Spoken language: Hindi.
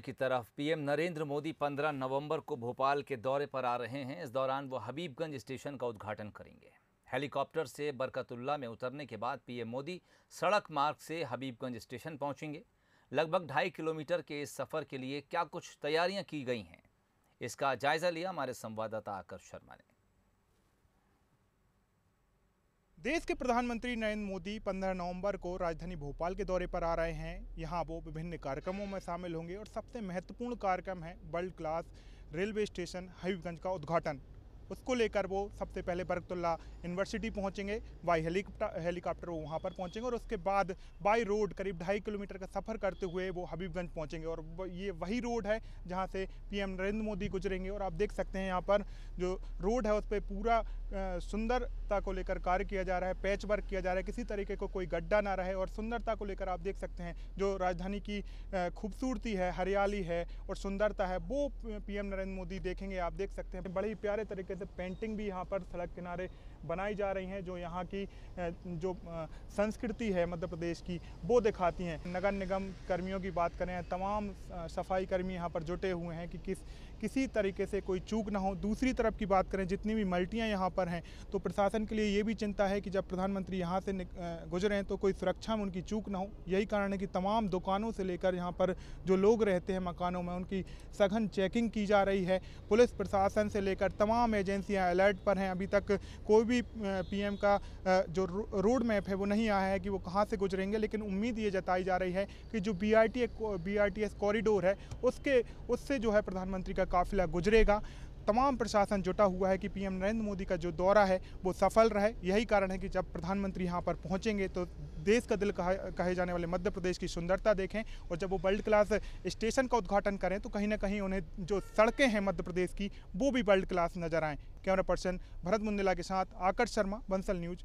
की तरफ़ पीएम नरेंद्र मोदी 15 नवंबर को भोपाल के दौरे पर आ रहे हैं। इस दौरान वो हबीबगंज स्टेशन का उद्घाटन करेंगे। हेलीकॉप्टर से बरकतुल्ला में उतरने के बाद पीएम मोदी सड़क मार्ग से हबीबगंज स्टेशन पहुँचेंगे। लगभग ढाई किलोमीटर के इस सफ़र के लिए क्या कुछ तैयारियाँ की गई हैं? इसका जायजा लिया हमारे संवाददाता आकर्ष शर्मा ने। देश के प्रधानमंत्री नरेंद्र मोदी 15 नवंबर को राजधानी भोपाल के दौरे पर आ रहे हैं। यहाँ वो विभिन्न कार्यक्रमों में शामिल होंगे और सबसे महत्वपूर्ण कार्यक्रम है world class railway station Habibganj का उद्घाटन। उसको लेकर वो सबसे पहले बरकतुल्ला यूनिवर्सिटी पहुँचेंगे, बाई हेलीकॉप्टर हेलीकॉप्टर वो वहाँ पर पहुँचेंगे और उसके बाद बाई रोड करीब ढाई किलोमीटर का सफ़र करते हुए वो हबीबगंज पहुँचेंगे और ये वही रोड है जहाँ से पीएम नरेंद्र मोदी गुजरेंगे और आप देख सकते हैं यहाँ पर जो रोड है उस पर पूरा सुंदरता को लेकर कार्य किया जा रहा है पैच वर्क किया जा रहा है, किसी तरीके को कोई गड्ढा ना रहे और सुंदरता को लेकर आप देख सकते हैं जो राजधानी की खूबसूरती है, हरियाली है और सुंदरता है, वो पीएम नरेंद्र मोदी देखेंगे, आप देख सकते हैं। बड़े प्यारे तरीके तरीके से पेंटिंग भी यहाँ पर सड़क किनारे बनाई जा रही हैं, जो यहाँ की जो संस्कृति है मध्य प्रदेश की, वो दिखाती हैं। नगर निगम कर्मियों की बात करें, तमाम सफ़ाई कर्मी यहाँ पर जुटे हुए हैं कि किस, किसी तरीके से कोई चूक ना हो। दूसरी तरफ़ की बात करें, जितनी भी मल्टियाँ यहाँ पर हैं तो प्रशासन के लिए ये भी चिंता है कि जब प्रधानमंत्री यहाँ से गुजरे हैं तो कोई सुरक्षा में उनकी चूक ना हो। यही कारण है कि तमाम दुकानों से लेकर यहाँ पर जो लोग रहते हैं मकानों में, उनकी सघन चेकिंग की जा रही है। पुलिस प्रशासन से लेकर तमाम एजेंसियाँ अलर्ट पर हैं। अभी तक कोई भी पीएम का जो रोड मैप है, वो नहीं आया है कि वो कहाँ से गुजरेंगे, लेकिन उम्मीद ये जताई जा रही है कि जो बी आर टी कॉरिडोर है, उसके, उससे जो है प्रधानमंत्री का काफिला गुजरेगा। तमाम प्रशासन जुटा हुआ है कि पीएम नरेंद्र मोदी का जो दौरा है, वो सफल रहे। यही कारण है कि जब प्रधानमंत्री यहाँ पर पहुँचेंगे तो देश का दिल कहे जाने वाले मध्य प्रदेश की सुंदरता देखें और जब वो वर्ल्ड क्लास स्टेशन का उद्घाटन करें तो कहीं ना कहीं उन्हें जो सड़कें हैं मध्य प्रदेश की, वो भी वर्ल्ड क्लास नज़र आएँ। कैमरा पर्सन भरत मुंदिला के साथ आकर्ष शर्मा, बंसल न्यूज़